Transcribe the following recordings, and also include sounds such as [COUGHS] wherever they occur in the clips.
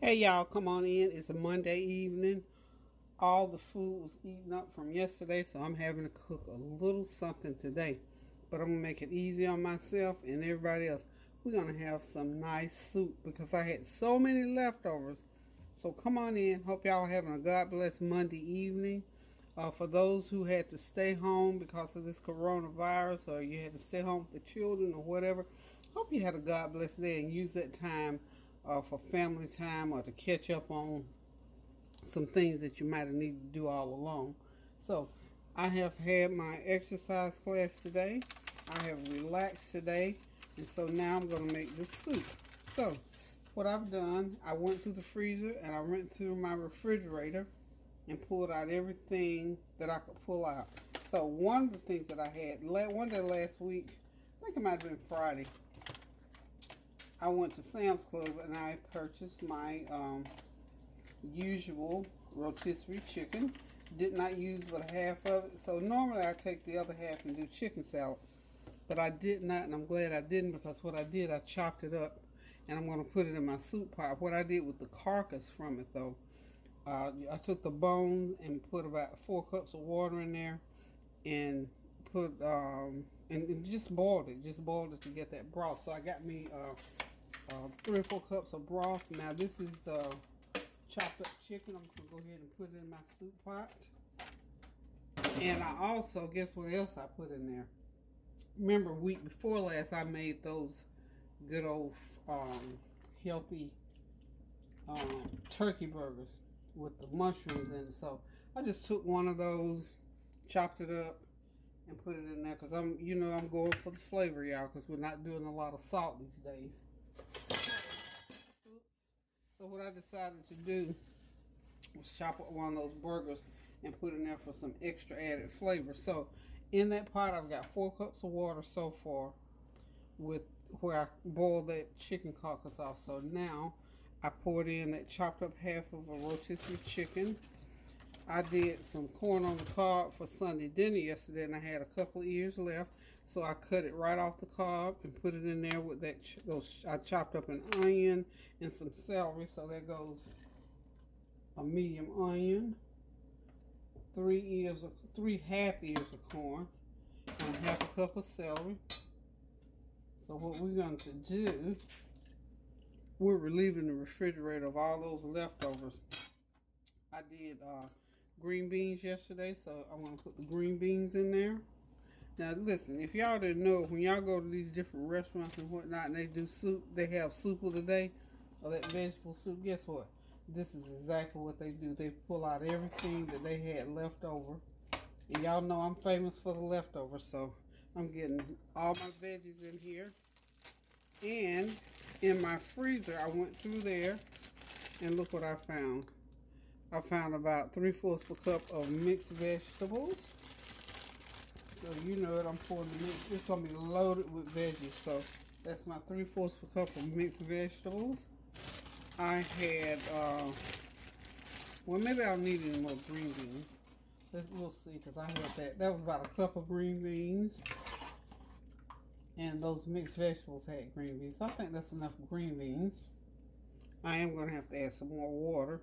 Hey y'all, come on in. It's a Monday evening. All the food was eaten up from yesterday, so I'm having to cook a little something today. But I'm gonna make it easy on myself and everybody else. We're gonna have some nice soup because I had so many leftovers. So come on in. Hope y'all having a God bless Monday evening. Uh, for those who had to stay home because of this coronavirus or you had to stay home with the children or whatever, hope you had a God bless day and use that time uh, for family time or to catch up on some things that you might have needed to do all along. So I have had my exercise class today. I have relaxed today. And so now I'm going to make this soup. So what I've done, I went through the freezer and I went through my refrigerator and pulled out everything that I could pull out. So one of the things that I had, let one day last week, I think it might have been Friday, I went to Sam's Club and I purchased my um, usual rotisserie chicken. Did not use but half of it. So normally I take the other half and do chicken salad. But I did not and I'm glad I didn't because what I did, I chopped it up and I'm going to put it in my soup pot. What I did with the carcass from it though, uh, I took the bones and put about four cups of water in there and put um, and, and, just boiled it. Just boiled it to get that broth. So I got me uh, uh, three or four cups of broth. Now this is the chopped up chicken. I'm just gonna go ahead and put it in my soup pot. And I also, guess what else I put in there? Remember week before last I made those good old um, healthy um, turkey burgers with the mushrooms in it. So I just took one of those, chopped it up, and put it in there because I'm, you know, I'm going for the flavor, y'all, because we're not doing a lot of salt these days. Oops. So what I decided to do was chop up one of those burgers and put in there for some extra added flavor. So in that pot, I've got four cups of water so far with where I boiled that chicken carcass off. So now I poured in that chopped up half of a rotisserie chicken I did some corn on the cob for Sunday dinner yesterday and I had a couple ears left. So I cut it right off the cob and put it in there with that, those, I chopped up an onion and some celery. So there goes a medium onion, three ears of, three half ears of corn, and half a cup of celery. So what we're going to do, we're relieving the refrigerator of all those leftovers. I did uh, green beans yesterday, so I'm going to put the green beans in there. Now, listen, if y'all didn't know, when y'all go to these different restaurants and whatnot, and they do soup, they have soup of the day, or that vegetable soup, guess what? This is exactly what they do. They pull out everything that they had left over. And y'all know I'm famous for the leftovers, so I'm getting all my veggies in here. And in my freezer, I went through there, and look what I found. I found about three-fourths of a cup of mixed vegetables. So you know it, I'm pouring the mix. It's going to be loaded with veggies. So that's my three-fourths of a cup of mixed vegetables. I had, uh, well, maybe I'll need any more green beans. we'll see, because I had that. That was about a cup of green beans. And those mixed vegetables had green beans. I think that's enough green beans. I am going to have to add some more water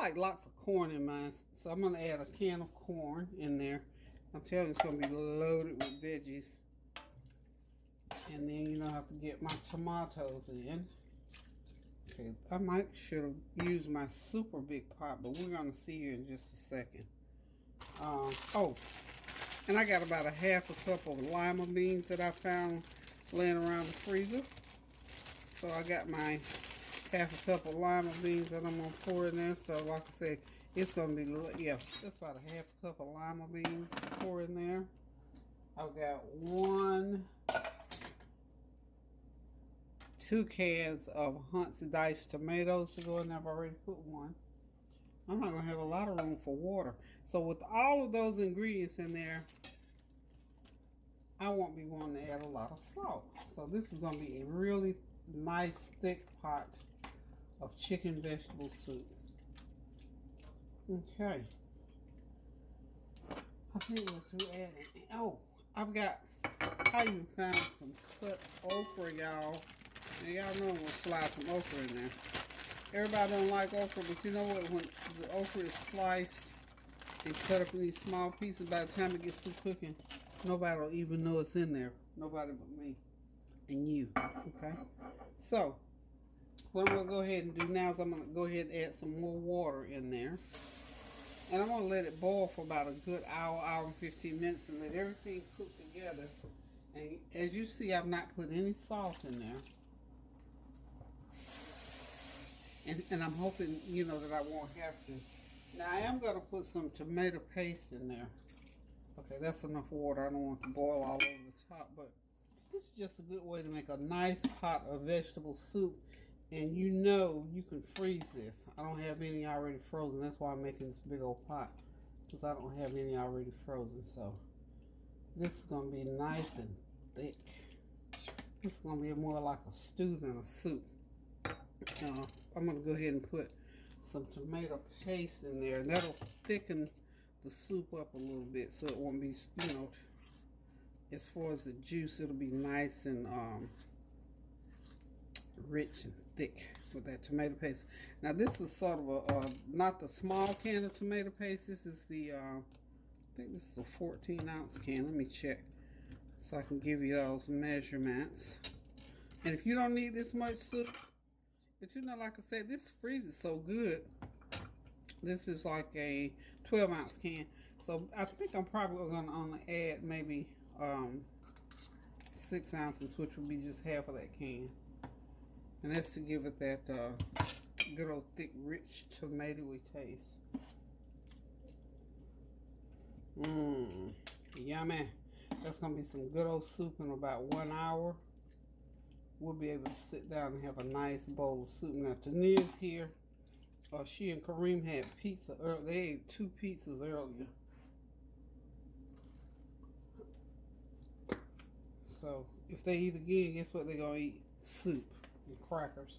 I like lots of corn in mine, so I'm going to add a can of corn in there. I'm telling you, it's going to be loaded with veggies. And then, you know, I have to get my tomatoes in. Okay, I might should have used my super big pot, but we're going to see here in just a second. Uh, oh, and I got about a half a cup of lima beans that I found laying around the freezer. So I got my half a cup of lima beans that I'm going to pour in there. So like I said, it's going to be, yeah, that's about a half cup of lima beans pour in there. I've got one, two cans of Hunt's diced tomatoes to go in there. I've already put one. I'm not going to have a lot of room for water. So with all of those ingredients in there, I won't be wanting to add a lot of salt. So this is going to be a really nice thick pot of chicken vegetable soup. Okay. I think we're through adding. Oh, I've got, I even found some cut okra, y'all. And y'all know I'm to slide some okra in there. everybody don't like okra, but you know what? When the okra is sliced and cut up in these small pieces, by the time it gets to cooking, nobody will even know it's in there. Nobody but me and you. Okay? So, what I'm going to go ahead and do now is I'm going to go ahead and add some more water in there. And I'm going to let it boil for about a good hour, hour and 15 minutes and let everything cook together. And as you see, I've not put any salt in there. And, and I'm hoping, you know, that I won't have to. Now, I am going to put some tomato paste in there. Okay, that's enough water. I don't want to boil all over the top, but this is just a good way to make a nice pot of vegetable soup. And you know you can freeze this. I don't have any already frozen. That's why I'm making this big old pot. Because I don't have any already frozen. So this is going to be nice and thick. This is going to be more like a stew than a soup. Uh, I'm going to go ahead and put some tomato paste in there. And that'll thicken the soup up a little bit so it won't be, you know, as far as the juice, it'll be nice and um, rich and thick with that tomato paste. Now this is sort of a, uh, not the small can of tomato paste. This is the, uh, I think this is a 14 ounce can. Let me check so I can give you those measurements. And if you don't need this much soup, but you know, like I said, this freezes so good. This is like a 12 ounce can. So I think I'm probably going to only add maybe um, six ounces, which would be just half of that can. And that's to give it that uh, good old thick, rich, tomatoey taste. Mmm, yummy. That's going to be some good old soup in about one hour. We'll be able to sit down and have a nice bowl of soup. Now, Tania's here. Uh, she and Kareem had pizza. They ate two pizzas earlier. So if they eat again, guess what they're gonna eat? Soup and crackers.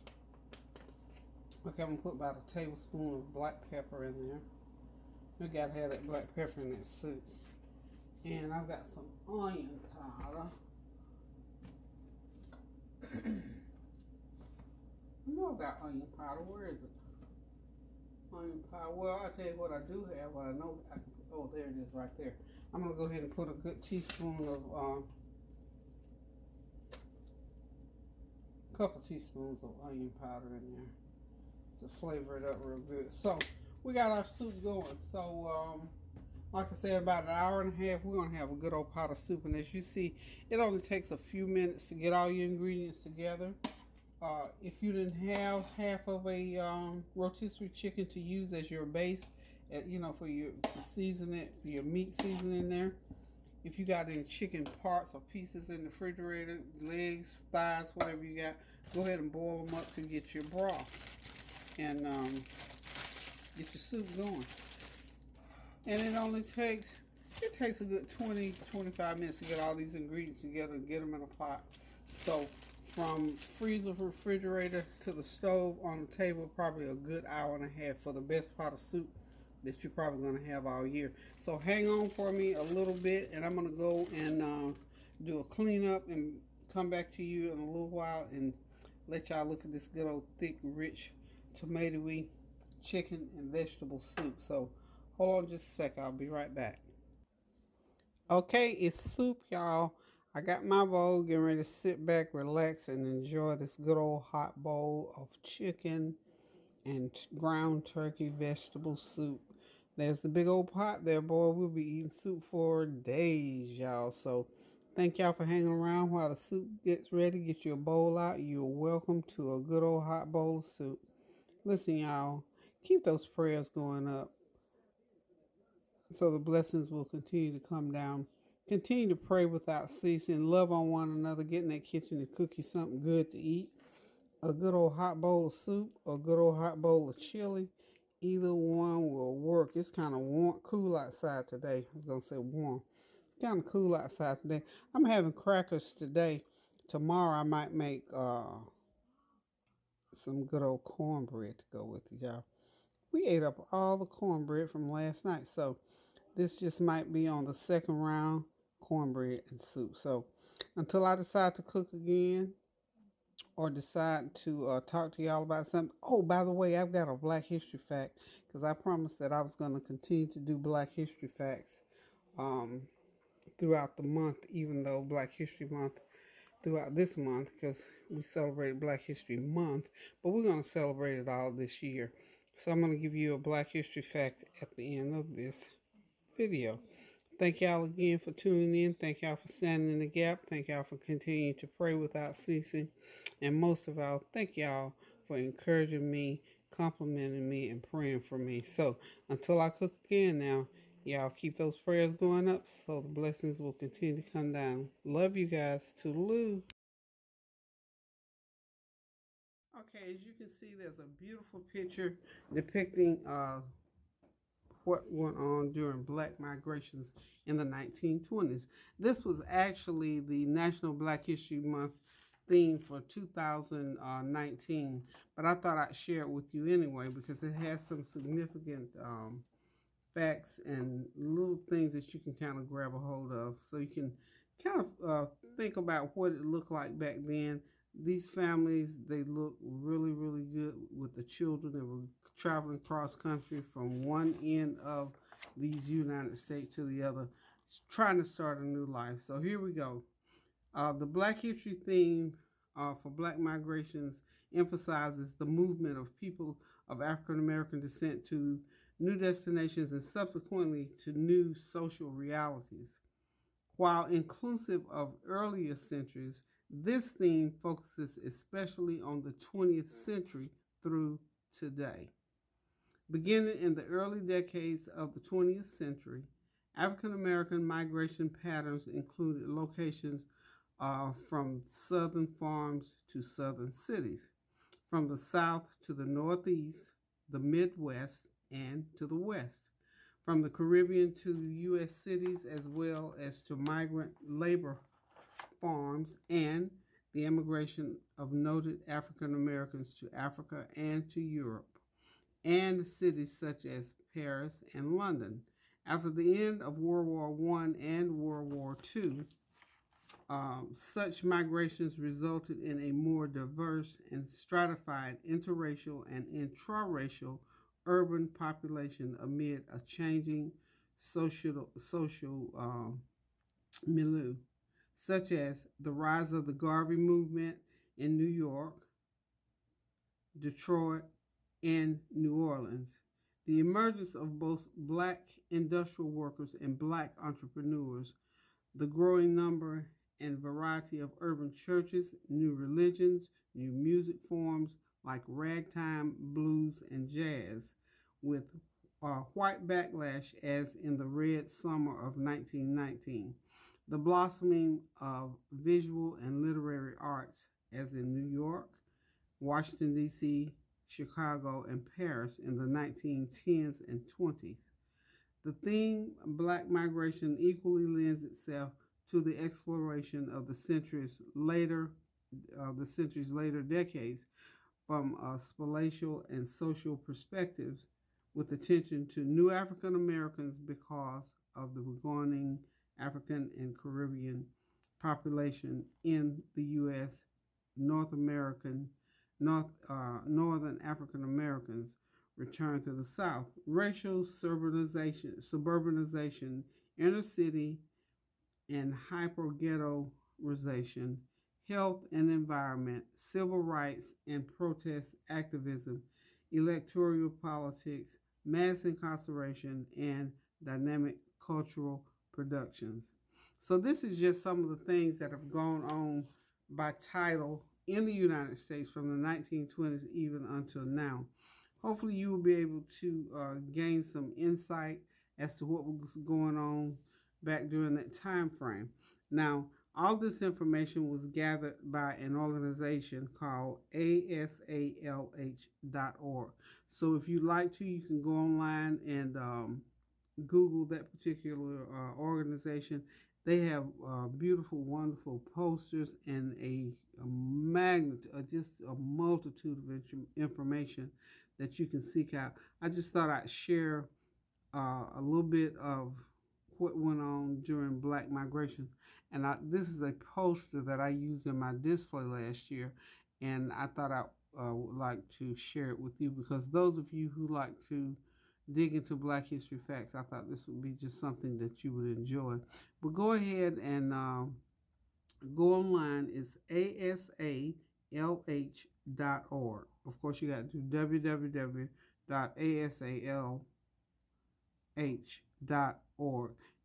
Okay, I'm gonna put about a tablespoon of black pepper in there. We gotta have that black pepper in that soup. And I've got some onion powder. [COUGHS] I know I've got onion powder. Where is it? Onion powder. Well, I'll tell you what I do have. What I know I can. Oh, there it is right there. I'm going to go ahead and put a good teaspoon of um, couple teaspoons of onion powder in there to flavor it up real good. So we got our soup going. So um, like I said, about an hour and a half, we're gonna have a good old pot of soup. And as you see, it only takes a few minutes to get all your ingredients together. Uh, if you didn't have half of a um, rotisserie chicken to use as your base, you know, for your to season it, your meat seasoning there, if you got any chicken parts or pieces in the refrigerator, legs, thighs, whatever you got, go ahead and boil them up to get your broth and um, get your soup going. And it only takes, it takes a good 20, 25 minutes to get all these ingredients together and get them in a pot. So from freezer, refrigerator to the stove on the table, probably a good hour and a half for the best pot of soup that you're probably going to have all year. So hang on for me a little bit and I'm going to go and uh, do a cleanup and come back to you in a little while and let y'all look at this good old thick, rich, tomatoey chicken and vegetable soup. So hold on just a sec. I'll be right back. Okay, it's soup, y'all. I got my bowl, getting ready to sit back, relax, and enjoy this good old hot bowl of chicken and ground turkey vegetable soup. There's the big old pot there, boy. We'll be eating soup for days, y'all. So thank y'all for hanging around while the soup gets ready. Get your bowl out. You're welcome to a good old hot bowl of soup. Listen, y'all, keep those prayers going up so the blessings will continue to come down. Continue to pray without ceasing. Love on one another. Get in that kitchen and cook you something good to eat. A good old hot bowl of soup, a good old hot bowl of chili Either one will work. It's kind of warm, cool outside today. I was going to say warm. It's kind of cool outside today. I'm having crackers today. Tomorrow I might make uh, some good old cornbread to go with it, y'all. We ate up all the cornbread from last night. So this just might be on the second round cornbread and soup. So until I decide to cook again, or decide to uh, talk to y'all about something. Oh, by the way, I've got a Black History fact because I promised that I was going to continue to do Black History facts um, throughout the month, even though Black History Month throughout this month because we celebrated Black History Month, but we're going to celebrate it all this year. So I'm going to give you a Black History fact at the end of this video. Thank y'all again for tuning in. Thank y'all for standing in the gap. Thank y'all for continuing to pray without ceasing. And most of all, thank y'all for encouraging me, complimenting me, and praying for me. So until I cook again now, y'all keep those prayers going up so the blessings will continue to come down. Love you guys. Toodaloo. Okay, as you can see, there's a beautiful picture depicting uh, what went on during black migrations in the 1920s. This was actually the National Black History Month theme for 2019, but I thought I'd share it with you anyway because it has some significant um, facts and little things that you can kind of grab a hold of so you can kind of uh, think about what it looked like back then. These families, they look really, really good with the children. They were traveling cross country from one end of these United States to the other, trying to start a new life. So here we go. Uh, the Black History theme uh, for Black migrations emphasizes the movement of people of African American descent to new destinations and subsequently to new social realities. While inclusive of earlier centuries, this theme focuses especially on the 20th century through today. Beginning in the early decades of the 20th century, African American migration patterns included locations uh, from southern farms to southern cities, from the south to the northeast, the Midwest, and to the west, from the Caribbean to U.S. cities, as well as to migrant labor farms and the immigration of noted African Americans to Africa and to Europe and cities such as Paris and London. After the end of World War I and World War II, um, such migrations resulted in a more diverse and stratified interracial and intraracial urban population amid a changing social, social um, milieu, such as the rise of the Garvey movement in New York, Detroit, and New Orleans. The emergence of both black industrial workers and black entrepreneurs, the growing number and variety of urban churches, new religions, new music forms like ragtime, blues, and jazz, with uh, white backlash as in the Red Summer of 1919, the blossoming of visual and literary arts as in New York, Washington, D.C., Chicago, and Paris in the 1910s and 20s. The theme Black migration equally lends itself to the exploration of the centuries later, uh, the centuries later decades, from uh, spatial and social perspectives, with attention to new African Americans because of the waning African and Caribbean population in the U.S., North American North, uh, Northern African Americans returned to the South. Racial suburbanization, suburbanization, inner city and hyperghettoization, health and environment, civil rights and protest activism, electoral politics, mass incarceration, and dynamic cultural productions. So this is just some of the things that have gone on by title in the United States from the 1920s even until now. Hopefully you will be able to uh, gain some insight as to what was going on back during that time frame. Now, all this information was gathered by an organization called asalh.org. So if you'd like to, you can go online and um, Google that particular uh, organization they have uh, beautiful, wonderful posters and a, a magnet, uh, just a multitude of information that you can seek out. I just thought I'd share uh, a little bit of what went on during Black migration. And I, this is a poster that I used in my display last year. and I thought I uh, would like to share it with you because those of you who like to dig into Black History facts, I thought this would be just something that you would enjoy. But go ahead and um, go online. It's asalh.org. Of course, you got to do www.asalh.org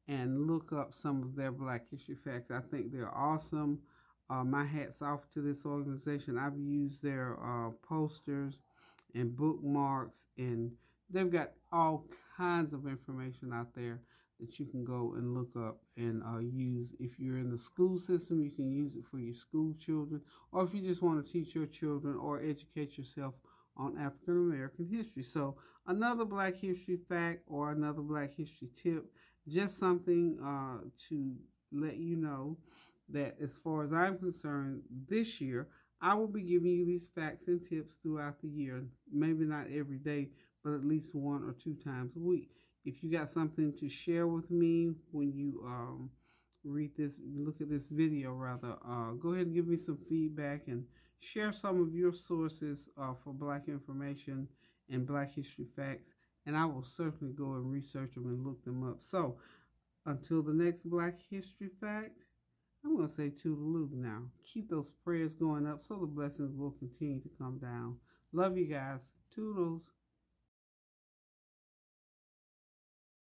and look up some of their Black History facts. I think they're awesome. Uh, my hat's off to this organization. I've used their uh, posters and bookmarks, and they've got all kinds of information out there that you can go and look up and uh, use. If you're in the school system, you can use it for your school children, or if you just want to teach your children or educate yourself on African American history. So, another Black History fact or another Black History tip, just something uh, to let you know that as far as I'm concerned, this year, I will be giving you these facts and tips throughout the year. Maybe not every day, but at least one or two times a week. If you got something to share with me when you um, read this, look at this video rather, uh, go ahead and give me some feedback and share some of your sources uh, for Black information and Black history facts. And I will certainly go and research them and look them up. So until the next Black history fact, I'm going to say to toodaloo now. Keep those prayers going up so the blessings will continue to come down. Love you guys. Toodles.